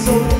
so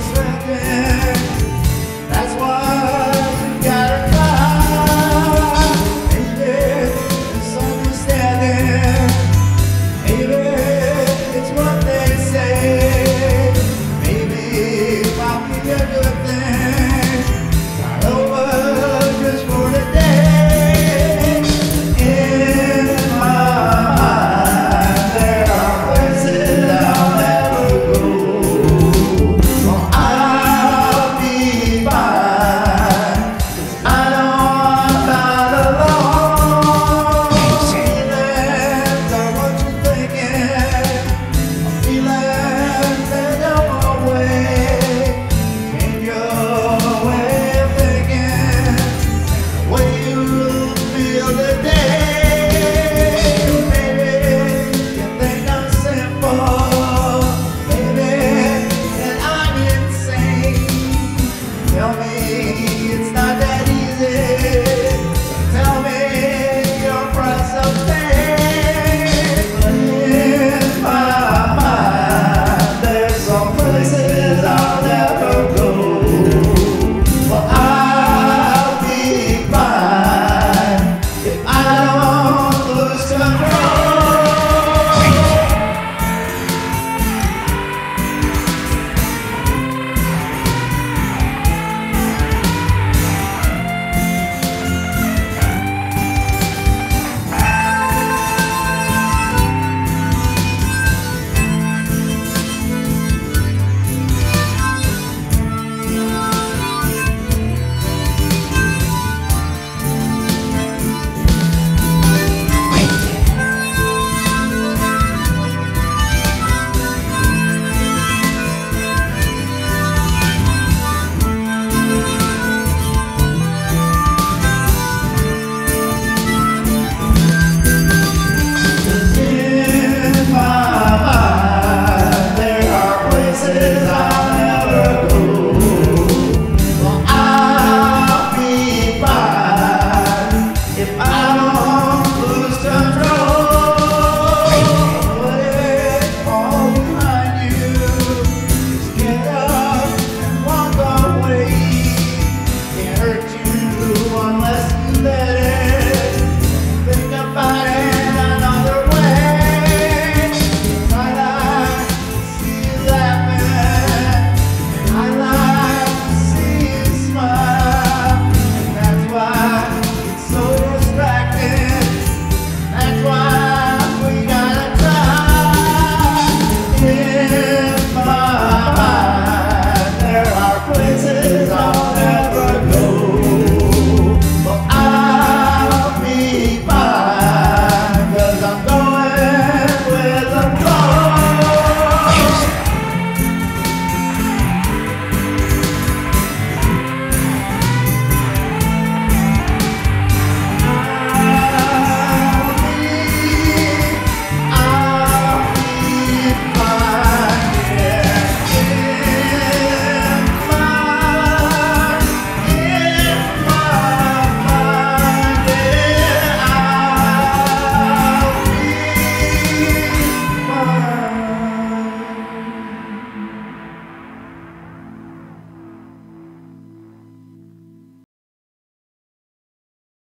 now.